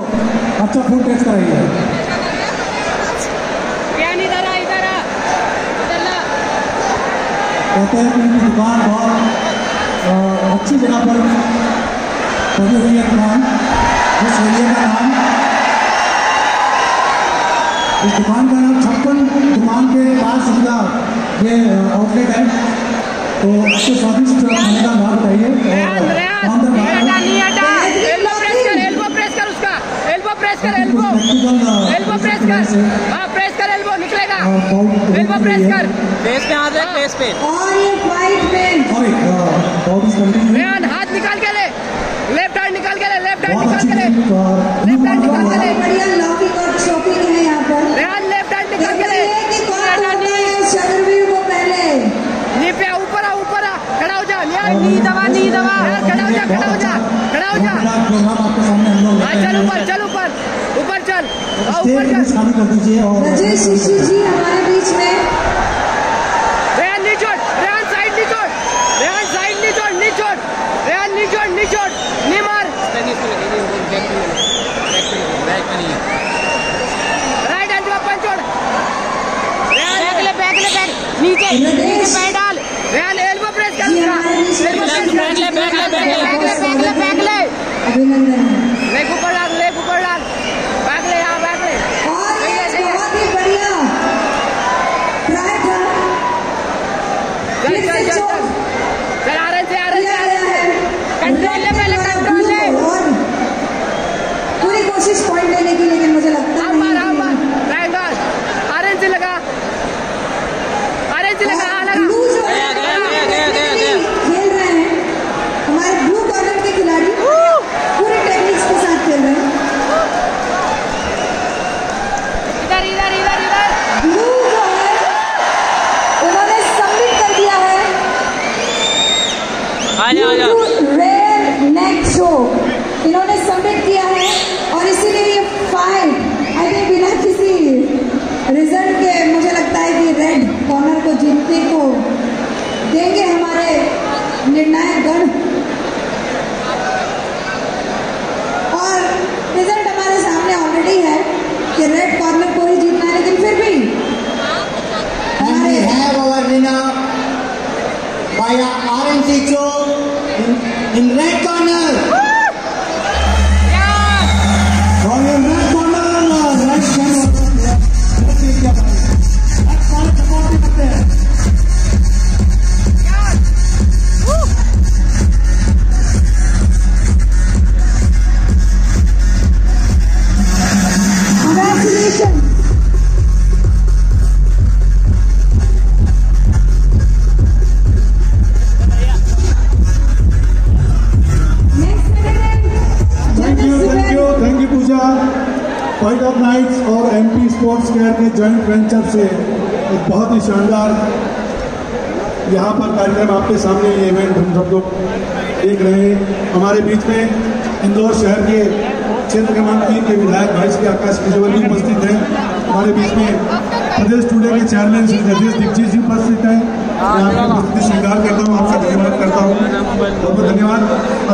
अच्छा food test कराइए। कहते हैं कि इनकी दुकान बहुत अच्छी जगह पर लगी हुई है दुकान। इस एरिया का नाम। इस दुकान का नाम छप्पन दुकान के पास इनका ये आउटलेट है। तो अच्छे स्वादिष्ट खाने का नाम बताइए। और रेहान on the नहीं हटा bar- नहीं हटा एल्बो प्रेस कर एल्बो प्रेस कर उसका एल्बो प्रेस कर एल्बो प्रेस कर हाँ प्रेस कर एल्बो निकलेगा एल्बो प्रेस कर फेस पे हाथ रख फेस पे। और रेहान हाथ निकाल के ले। लेफ़्ट हैंड निकाल के ले लेफ़्ट हैंड निकाल के ले। नी दबा नी यार खड़ा हो जा खड़ा हो जा खड़ा हो जा। हाँ चल ऊपर चल ऊपर ऊपर चल। ऊपर चल। खाली कर दीजिए और राजेश ऋषि जी हमारे बीच में। Rehan knee Rehan side knee Rehan side knee छोड़ रेहान नी छोड़ नी मार राइट हैंड अपन छोड़। रेहान बैक ले बैक ले बैक। नीचे नीचे पैर लेग ऊपर डाल लेग ऊपर डाल बैक ले यहाँ बैक ले सही है, सही है। बहुत ही बढ़िया। ट्राई था चल चल चल चल। चल आ रहे थे आ रहे थे किया आ रहे गया थे है। कंट्रोल ले पहले रेड कंट्रोल ले को और पूरी कोशिश पॉइंट लेने की लेकिन मुझे लगता आप मार आप नहीं मार ट्रायंगल ऑरेंज लगा ऑरेंज लगा हाँ लगा लूज हो गया, रहा है गया, गया, गया, गया, गया। खेल रहे हैं हमारे ब्लू कॉर्नर के खिलाड़ी पूरी टेक्निक्स के साथ खेल रहे हैं इधर इधर इधर इधर ब्लू जो है उन्होंने सबमिट कर दिया है आ जा आ जा रेड नेक शो इन्होंने सबमिट किया है और इसीलिए ये फाइट आई थिंक बिना किसी रिज़ल्ट के मुझे लगता है कि रेड कॉर्नर को जीतने को देंगे हमारे निर्णायक गण। और रिज़ल्ट हमारे सामने ऑलरेडी है कि रेड कॉर्नर को ही जीतना है लेकिन फिर भी हमारे by a RNC choke in, in Puja fight of knights और एमपी स्पोर्ट्स केयर के जॉइंट वेंचर से एक बहुत ही शानदार यहाँ पर कार्यक्रम आपके सामने ये इवेंट हम सब लोग देख रहे हैं। हमारे बीच में इंदौर शहर के क्षेत्र क्रमांक तीन के विधायक भाई श्री आकाश केजरीवाल जी उपस्थित हैं। हमारे बीच में प्रदेश टूडे के चेयरमैन श्री जगदीश दीक्षित जी उपस्थित हैं। मैं आपकी उपस्थिति स्वीकार करता हूँ आपका धन्यवाद करता हूँ। बहुत बहुत धन्यवाद।